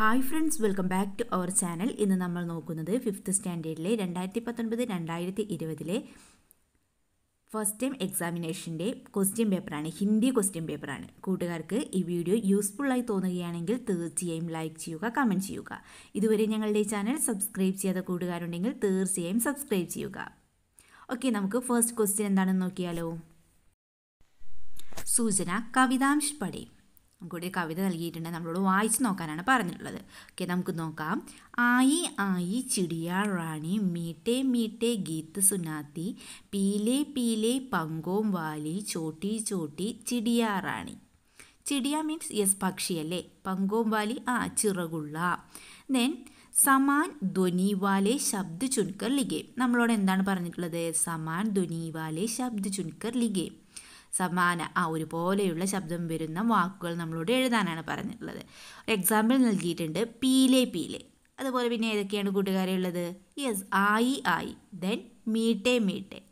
Hi friends welcome back to our channel ഇന്ന് നമ്മൾ നോക്കുന്നത് ഫിഫ്ത്ത് സ്റ്റാൻഡേർഡിലെ രണ്ടായിരത്തി പത്തൊൻപത് രണ്ടായിരത്തി ഇരുപതിലെ ഫസ്റ്റ് ടൈം എക്സാമിനേഷന്റെ ക്വസ്റ്റ്യൻ പേപ്പറാണ് ഹിന്ദി ക്വസ്റ്റ്യൻ പേപ്പറാണ് കൂട്ടുകാർക്ക് ഈ വീഡിയോ യൂസ്ഫുള്ളായി തോന്നുകയാണെങ്കിൽ തീർച്ചയായും ലൈക്ക് ചെയ്യുക കമന്റ് ചെയ്യുക. ഇതുവരെ ഞങ്ങളുടെ ചാനൽ സബ്സ്ക്രൈബ് ചെയ്യാത്ത കൂട്ടുകാരുണ്ടെങ്കിൽ തീർച്ചയായും സബ്സ്ക്രൈബ് ചെയ്യുക. ഓക്കെ നമുക്ക് ഫസ്റ്റ് ക്വസ്റ്റ്യൻ എന്താണെന്ന് നോക്കിയാലോ? സൂചന കവിതാംശ് പടി നമുക്കൊരു കവിത നൽകിയിട്ടുണ്ട്. നമ്മളോട് വായിച്ച് നോക്കാനാണ് പറഞ്ഞിട്ടുള്ളത്. ഓക്കെ നമുക്ക് നോക്കാം. ആയി ആയി ചിടിയാൾ റാണി മീട്ടെ മീട്ടെ ഗീത്ത് സുനാത്തി പീലെ പീലെ പങ്കോം വാലി ചോട്ടി ചോട്ടി ചിടിയാ റാണി. ചിടിയ മീൻസ് യെസ് പക്ഷിയല്ലേ? പങ്കോം വാലി ആ ചിറകുള്ള. ദെൻ സമാൻ ധ്വനിവാലെ ശബ്ദ ചുൻകർ ലിഗേ നമ്മളോട് എന്താണ് പറഞ്ഞിട്ടുള്ളത്? സമാൻ ധ്വനിവാലെ ശബ്ദ ചുൻകർ ലിഗേ സമാന ആ ഒരുപോലെയുള്ള ശബ്ദം വരുന്ന വാക്കുകൾ നമ്മളോട് എഴുതാനാണ് പറഞ്ഞിട്ടുള്ളത്. ഒരു എക്സാമ്പിൾ നൽകിയിട്ടുണ്ട് പീലെ പീലെ. അതുപോലെ പിന്നെ ഏതൊക്കെയാണ് കൂട്ടുകാരെ ഉള്ളത്? യെസ് ആയി ആയി. ദെൻ മീട്ടെ മീട്ടെ.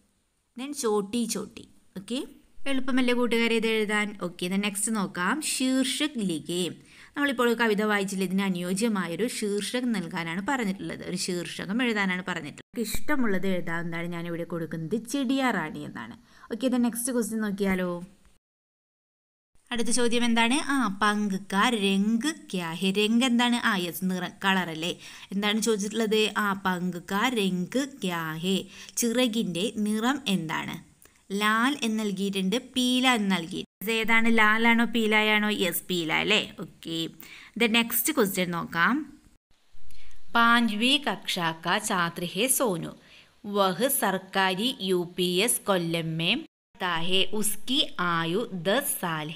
ദെൻ ചോട്ടി ചോട്ടി. ഓക്കെ എളുപ്പമല്ലേ കൂട്ടുകാരെ ഇത് എഴുതാൻ? ഓക്കെ ദെൻ നെക്സ്റ്റ് നോക്കാം. ശീർഷക് ലിഗേ നമ്മളിപ്പോൾ കവിത വായിച്ചില്ല. ഇതിന് അനുയോജ്യമായൊരു ശീർഷകം നൽകാനാണ് പറഞ്ഞിട്ടുള്ളത്. ഒരു ശീർഷകം എഴുതാനാണ് പറഞ്ഞിട്ടുള്ളത്. ഇഷ്ടമുള്ളത് എഴുതാവുന്നതാണ് ഞാനിവിടെ കൊടുക്കുന്നത് ചെടിയാറാണി എന്നാണ്. ഓക്കെ ഇത് നെക്സ്റ്റ് ക്വസ്റ്റ്യൻ നോക്കിയാലോ. അടുത്ത ചോദ്യം എന്താണ്? ആ പങ്ക് കാ രംഗ് ക്യാഹെ രംഗ് എന്താണ്? ആ യെസ് നിറ കളർ അല്ലേ? എന്താണ് ചോദിച്ചിട്ടുള്ളത്? ആ പങ്ക് കാ രംഗ് ക്യാഹെ ചിറകിന്റെ നിറം എന്താണ്? ലാൽ എന്ന് നൽകിയിട്ടുണ്ട് പീല എന്ന് നൽകിയിട്ടുണ്ട് ഏതാണ്? ലാലാണോ പീലായാണോ? യെസ് പീല അല്ലേ? ഓക്കെ ദ നെക്സ്റ്റ് ക്വസ്റ്റ്യൻ നോക്കാം. പാഞ്ച്വി കക്ഷാക്ക ചാത്രിഹേ സോനു. വഹ് സർക്കാരി യു പി എസ് കൊല്ലം മേം താഹെ ഉസ്കി ആയു ദസ് സാൽ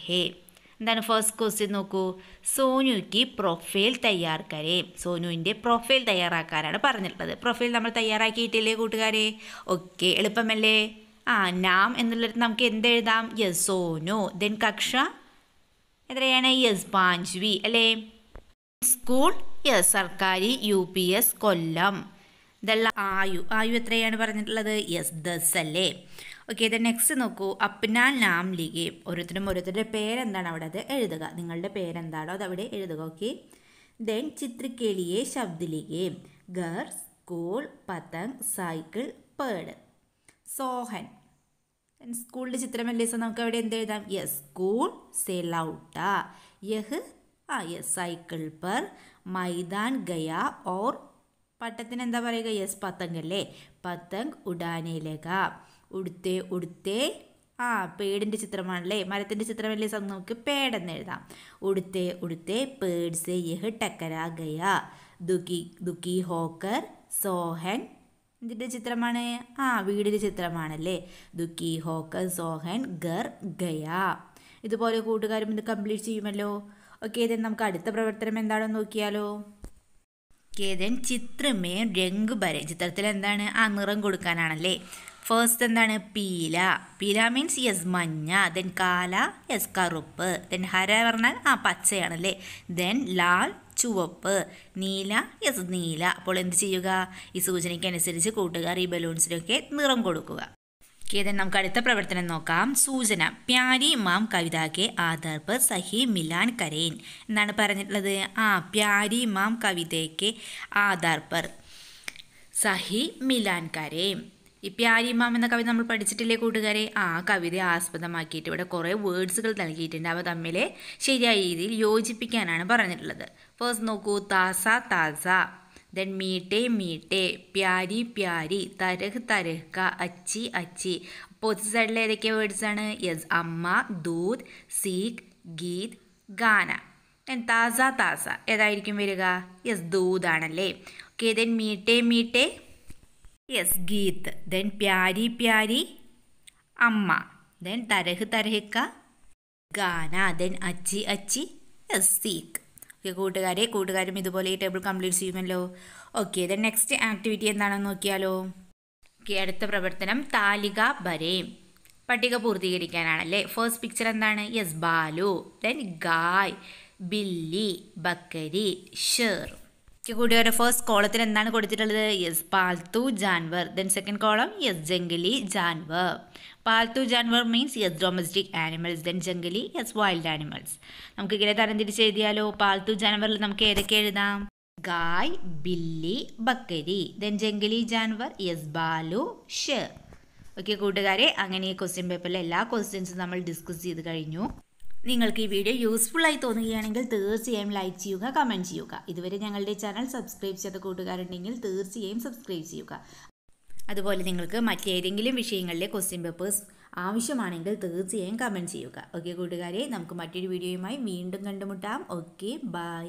എന്താണ് ഫസ്റ്റ് ക്വസ്റ്റ്യൻ നോക്കൂ. സോനുക്ക് പ്രൊഫൈൽ തയ്യാറാക്കാരെ സോനുവിന്റെ പ്രൊഫൈൽ തയ്യാറാക്കാനാണ് പറഞ്ഞിട്ടുള്ളത്. പ്രൊഫൈൽ നമ്മൾ തയ്യാറാക്കിയിട്ടില്ലേ കൂട്ടുകാരെ? ഓക്കെ എളുപ്പമല്ലേ? ആ നാം എന്നുള്ളത് നമുക്ക് എന്തെഴുതാം? യെസ് സോനു. ദെൻ കക്ഷ എത്രയാണ്? യെസ് പാഞ്ച്വി അല്ലേ? സ്കൂൾ യെസ് സർക്കാരി യു പി എസ് കൊല്ലം. ഇതല്ല ആയു. ആയു എത്രയാണ് പറഞ്ഞിട്ടുള്ളത്? യെസ് ദസ് അല്ലേ ഓക്കെ ഇത് നെക്സ്റ്റ് നോക്കൂ. അപ്നാൽ നാം ലിഗേ. ഓരോരുത്തരും ഓരോരുത്തരുടെ പേരെന്താണ് അവിടെ? അത് എഴുതുക. നിങ്ങളുടെ പേരെന്താണോ അത് അവിടെ എഴുതുക ഓക്കെ ദെൻ ചിത്രക്കേളിയെ ശബ്ദ ലിഗേ ഗർ സ്കൂൾ പതങ് സൈക്കിൾ പേഡ് സോഹൻ. സ്കൂളിന്റെ ചിത്രമല്ലേ? സോ നമുക്ക് അവിടെ എന്ത് എഴുതാം? യെസ് സ്കൂൾ സെ ലൗട്ട യഹ് ആ യെസ് സൈക്കിൾ പർ. മൈദാൻ ഗയ ഓർ പട്ടത്തിന് എന്താ പറയുക? യെസ് പത്തങ് അല്ലേ? പതംഗ് ഉഡാനെ ലഗ ഉടുത്തേ ഉടുത്തേ. ആ പേടിന്റെ ചിത്രമാണല്ലേ? മരത്തിന്റെ ചിത്രമല്ലേ നമുക്ക് പേടെന്ന് എഴുതാം. ഉടുത്തേ ഉടുത്തേ പേഡ്സ് യഹ് ടക്കര ഗയ. ദുഃഖി ദുഃഖി ഹോക്കർ സോഹൻ. ഇതിന്റെ ചിത്രമാണ്? ആ വീടിന്റെ ചിത്രമാണല്ലേ? ദുഃഖി ഹോക്കർ സോഹൻ ഗർ ഗയ. ഇതുപോലെ കൂട്ടുകാരും ഇത് കംപ്ലീറ്റ് ചെയ്യുമല്ലോ. ഓക്കെ ഇതിന് നമുക്ക് അടുത്ത പ്രവർത്തനം എന്താണെന്ന് നോക്കിയാലോ? കേതൻ ചിത്രമേ രംഗ് വരെ ചിത്രത്തിൽ എന്താണ് ആ നിറം കൊടുക്കാനാണല്ലേ. ഫസ്റ്റ് എന്താണ്? പീല. പീല മീൻസ് യെസ് മഞ്ഞ. ദെൻ കാല യെസ് കറുപ്പ്. ദെൻ ഹര പറഞ്ഞാൽ ആ പച്ചയാണല്ലേ. ദെൻ ലാൽ ചുവപ്പ്. നീല യെസ് നീല. അപ്പോൾ എന്ത് ചെയ്യുക? ഈ സൂചനയ്ക്ക് അനുസരിച്ച് കൂട്ടുകാർ ഈ ബലൂൺസിനൊക്കെ നിറം കൊടുക്കുക. കേതൻ നമുക്ക് അടുത്ത പ്രവർത്തനം നോക്കാം. സൂചന. പ്യാരി മാം കവിതാക്കെ ആധാർ പർ സഹി മിലാൻ കരേൻ. എന്നാണ് പറഞ്ഞിട്ടുള്ളത്? ആ പ്യാരി മാം കവിതയ്ക്ക് ആധാർ സഹി മിലാൻ കരേൻ. ഈ പ്യാരി മാം എന്ന കവിത നമ്മൾ പഠിച്ചിട്ടില്ലേ കൂട്ടുകാരെ? ആ കവിതയെ ആസ്പദമാക്കിയിട്ട് ഇവിടെ കുറേ വേർഡ്സുകൾ നൽകിയിട്ടുണ്ട്. അവ തമ്മിൽ ശരിയായ രീതിയിൽ യോജിപ്പിക്കാനാണ് പറഞ്ഞിട്ടുള്ളത്. ഫസ്റ്റ് നോക്കൂ താസ താസ. ദെൻ മീട്ടേ മീട്ടേ പ്യാരി പ്യാരി തരഹ് തരഹ് ക അച്ചി അച്ചി. പോസ്റ്റ് സൈഡിൽ ഏതൊക്കെ വേർഡ്സ് ആണ്? യെസ് അമ്മ ദൂത് സീഖ് ഗീത് ഗാന. ദെൻ താസ താസ. ഏതായിരിക്കും വരിക? യെസ് ദൂതാണല്ലേ. ഓക്കെ ദെൻ മീട്ടേ മീട്ടേ. യെസ് ഗീത്. ദെൻ പ്യാരി പ്യാരി അമ്മ. ദെൻ തരഹ് തരഹ് ക ഗാന. ദെൻ അച്ചി അച്ചി. യെസ് സീഖ്. ഓക്കെ കൂട്ടുകാരെ കൂട്ടുകാരും ഇതുപോലെ ഈ ടേബിൾ കംപ്ലീറ്റ് ചെയ്യുമല്ലോ. ഓക്കെ ദെൻ നെക്സ്റ്റ് ആക്ടിവിറ്റി എന്താണെന്ന് നോക്കിയാലോ? ഓക്കെ അടുത്ത പ്രവർത്തനം താലിക ബരേം പട്ടിക പൂർത്തീകരിക്കാനാണല്ലേ? ഫസ്റ്റ് പിക്ചർ എന്താണ്? യെസ് ബാലു. ദെൻ ഗായ് ബില്ലി ബക്കരി ഷേർ. കൂട്ടുകാരുടെ ഫസ്റ്റ് കോളത്തിൽ എന്താണ് കൊടുത്തിട്ടുള്ളത്? യെസ് പാൽത്തു ജാൻവർ. ദെൻ സെക്കൻഡ് കോളം യെസ് ജംഗലി ജാൻവർ. പാൽത്തു Janwar means yes domestic animals then ജംഗലി yes wild animals നമുക്ക് ഇങ്ങനെ തരംതിരിച്ച് എഴുതിയാലോ? പാൽത്തു ജാൻവറിൽ നമുക്ക് ഏതൊക്കെ എഴുതാം? ഗായ് ബില്ലി ബക്കരി. ദെൻ ജംഗലി ജാൻവർ യെസ് ബാലു ഷെ. ഓക്കെ കൂട്ടുകാരെ അങ്ങനെ ഈ ക്വസ്റ്റ്യൻ പേപ്പറിലെ എല്ലാ ക്വസ്റ്റ്യൻസും നമ്മൾ ഡിസ്കസ് ചെയ്ത് കഴിഞ്ഞു. നിങ്ങൾക്ക് ഈ വീഡിയോ യൂസ്ഫുൾ ആയി തോന്നുകയാണെങ്കിൽ തീർച്ചയായും ലൈക്ക് ചെയ്യുക കമന്റ് ചെയ്യുക. ഇതുവരെ ഞങ്ങളുടെ ചാനൽ സബ്സ്ക്രൈബ് ചെയ്ത കൂട്ടുകാരുണ്ടെങ്കിൽ തീർച്ചയായും സബ്സ്ക്രൈബ് ചെയ്യുക. അതുപോലെ നിങ്ങൾക്ക് മറ്റേതെങ്കിലും വിഷയങ്ങളിലെ ക്വസ്റ്റ്യൻ പേപ്പേഴ്സ് ആവശ്യമാണെങ്കിൽ തീർച്ചയായും കമന്റ് ചെയ്യുക. ഓക്കെ കൂട്ടുകാരെ നമുക്ക് മറ്റൊരു വീഡിയോയുമായി വീണ്ടും കണ്ടുമുട്ടാം. Okay bye